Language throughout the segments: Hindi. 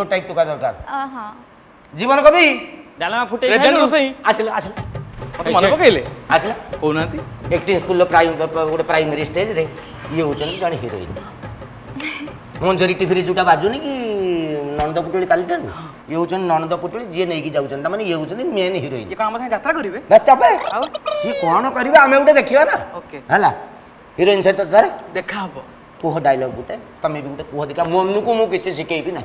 लो टाइप तो का दरकार हां जीवन कवि डालमा फुटे रेजल्ट उसे ही आसल आसल मत मन पकेले आसल कोनाती एकटी स्कूल लो प्राइम गोटे प्राइमरी स्टेज रे ये होचन जाने हीरोइन मंजरी टी फ्री जुटा बाजुनी कि नंद पुटुली कालटन ये होचन नंद पुटुली जे नेकी जाउचन त माने ये होचन मेन हीरोइन ये कोन हम यात्रा करिवे बे चपे आ ई कोन करिवे हमें उठे देखिवा ना ओके हला हीरोइन से त तारे देखा हबो कोह डायलॉग गुटे तमे भी गुटे कोह देखा मोनु को मु किछ सिखेबी ना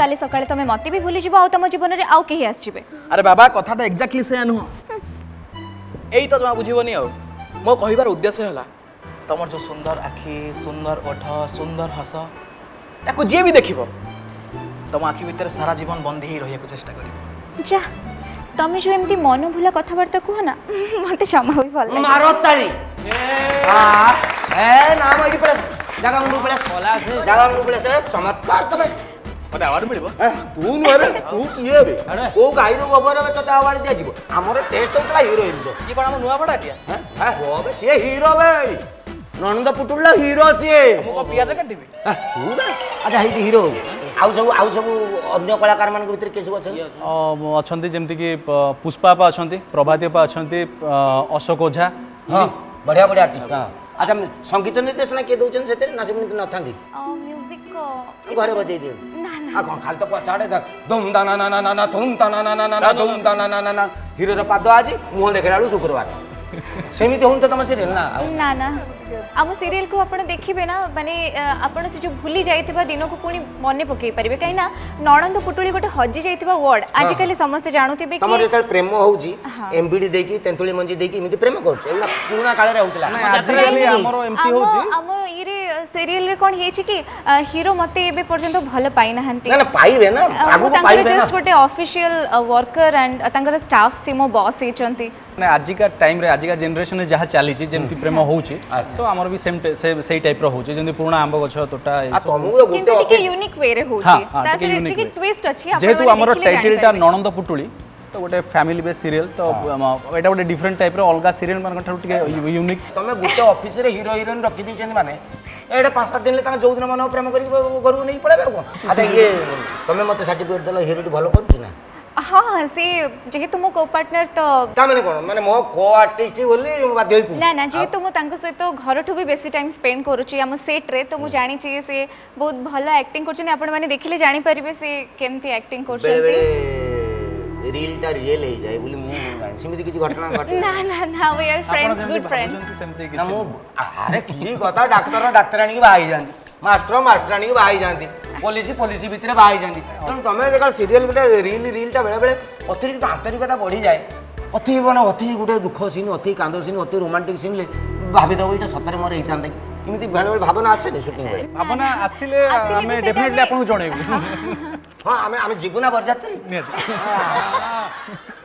কালি সকালে তুমি মতে বি ভুলে যাব আউ তম জীবনরে আউ কেহি আসিবে আরে বাবা কথাটা এক্স্যাক্টলি সে নুহ এই তো তোমা বুঝিবনি আউ মো কহিবার উদ্দেশ্য হলা তোমার যে সুন্দর আখি সুন্দর ওঠ সুন্দর হস তাকে যে বি দেখিব তোম আখি ভিতরে সারা জীবন বন্দী হয়ে রহিয়াকু চেষ্টা করি যা তুমি যে এমতি মন ভুলা কথাবার্তা কুহ না মতে সময় হই ভাল লাগে মারো তাড়ি এ না মাইরি পড়ে জাগা মুন্ডু পড়ে জাগা মুন্ডু পড়ে চমৎকার তুমি ମୋତେ ଆୱାର୍ଡ ମିଳିବ ତୁ ନୁହେଁରେ ତୁ କିଏ ଏବେ କୋଉ ଗାଈର ଗୋବର ତତେ ଆୱାର୍ଡ ଦିଆଯିବ ଆମର ଟେଷ୍ଟ ହଉଥିଲା ହିରୋଇନର ଇଏ କ'ଣ ଆମ ନୂଆପଡ଼ା ଟିଆ ସିଏ ହିରୋ ଭାଇ ନଣନ୍ଦ ପୁଟୁଳିର ହିରୋ ସିଏ ମୁଁ କ'ଣ ପିଆଜ କାଟିବି ତୁ ବେ ଆଚ୍ଛା ହେଇଟି ହିରୋ ଆଉ ସବୁ ଆଉ ସବୁ ଅନ୍ୟ କଳାକାରମାନଙ୍କ ଭିତରେ କିଏ ସବୁ ଅଛନ୍ତି ଅଛନ୍ତି ଯେମିତିକି ପୁଷ୍ପା ଅପା ଅଛନ୍ତି ପ୍ରଭାତୀ ଅପା ଅଛନ୍ତି ଅଶୋକ ଓଝା ହଁ ବଢ଼ିଆ ବଢ଼ିଆ ଆର୍ଟିଷ୍ଟ ହଁ আচ্ছা সঙ্গীত নির্দেশনা কে দৌছেন সেতরে না সেমনি নথান্তি মিউজিক কো ঘরে বজাই দিও না না কোন খালি তো পচাড়ে দা দুম দানা না না না না ধুম দানা না না না ধুম দানা না না না হিরোর পাদ আজি মুহ দেখে শুক্রবার ସେମିତି ହଉନି ତ ତମ ସିରିଏଲ ନା ନା ନା ଆମ ସିରିଏଲକୁ ଆପଣ ଦେଖିବେ ନା ମାନେ ଆପଣ ସେ ଯେଉଁ ଭୁଲି ଯାଇଥିବା ଦିନକୁ ପୁଣି ମନେ ପକାଇ ପାରିବେ କାହିଁକିନା ନଣନ୍ଦ ପୁଟୁଳି ଗୋଟେ ହଜି ଯାଇଥିବା ୱାର୍ଡ ଆଜିକାଲି ସମସ୍ତେ ଜାଣୁଥିବେ କି ତମର ଯେତେବେଳେ ପ୍ରେମ ହଉଛି ଏମ୍ବିଡି ଦେଇକି ତେନ୍ତୁଳି ମଞ୍ଜି ଦେଇକି ଏମିତି ପ୍ରେମ କରୁଛ ଏଗୁଡ଼ା ପୁରୁଣା କାଳରେ ହଉଥିଲା ଆମ ଇଏରେ सीरियल रे कोन हेछि कि हीरो मते एबे पर्यंत भल पाई नहंती ना पाई पाइबे ना आगु पाई पाइबे ना गोटे ऑफिशियल वर्कर एंड तंगर स्टाफ से मो बॉस हेचंती ना आजिका टाइम रे आजिका जनरेशन रे जहा चाली छि जेमति प्रेम होउछि तो हमर भी सेम सेई टाइप रो होउछि जेमति पुराना आंबो गछ तोटा आ तमु तो गोटे ऑफिस यूनिक वे रे होउछि तासे टिके ट्विस्ट अछि आपण जेतु हमर टाइटल टा ननंद पुटुली तो गोटे फैमिली बेस सीरियल तो एटा गोटे डिफरेंट टाइप रो अलगा सीरियल मानक ठाउ टिके यूनिक तमे गोटे ऑफिस रे हीरो हीरोइन रखि दिजन माने ଏଇଟା ପାଞ୍ଚ ସାତ ଦିନରେ ତାଙ୍କ ଯୋଉଦିନ ମାନ ପ୍ରେମ କରିକି ଘରକୁ ନେଇକି ପଳେଇବେ ଆଉ କ'ଣ ଆଚ୍ଛା ଇଏ ତମେ ମୋତେ ସାର୍ଟିଫିକେଟ୍ ଦେଲ ହିରୋଟି ଭଲ କରୁଛି ନା ହଁ ସେ ଯେହେତୁ ମୋ କୋ ପାର୍ଟନର ତ ତାମାନେ କ'ଣ ମାନେ ମୋ କୋ ଆର୍ଟିଷ୍ଟ ବୋଲି ବାଧ୍ୟ ହେଇକୁ ନା ନା ଯେହେତୁ ମୁଁ ତାଙ୍କ ସହିତ ଘରଠୁ ବି ବେଶୀ ଟାଇମ୍ ସ୍ପେଣ୍ଡ କରୁଛି ଆମ ସେଟ୍ରେ ତ ମୁଁ ଜାଣିଛି ସେ ବହୁତ ଭଲ ଆକ୍ଟିଂ କରୁଛନ୍ତି ଆପଣମାନେ ଦେଖିଲେ ଜାଣିପାରିବେ ସେ କେମିତି ଆକ୍ଟିଂ କରୁଛନ୍ତି রিলটা রিয়েল হয়ে যায় বলি মু সেমিতি কিছু ঘটনা ঘটে না না না we are friends good friends সেমিতি কিছু না মু আরে কি কথা ডাক্তার ডাক্তার আনিকি বাহাই যান্তি মাস্টার মাস্টার আনিকি বাহাই যান্তি পুলিশ পুলিশ ভিতরে বাহাই যান্তি তেমন তুমি যেটা সিরিয়াল ভিতরে রিল রিলটা বেড়ে বেড়ে অতিরিক্ত আন্তরিকতা বড়ি যায় অতি মানে অতি গোটে দুঃখ সিন অতি কান্দ সিন অতি রোমান্টিক সিনলে ভাবি দেব এটা সত্যি মোর হইতান্তা কিন্তু ভাল ভাল ভাবনা আছে নে শুটিং বাই ভাবনা আছেলে আমি डेफिनेटলি আপোনাক জোনাইব হ্যাঁ আমি আমি জীবনা বৰজাতৰি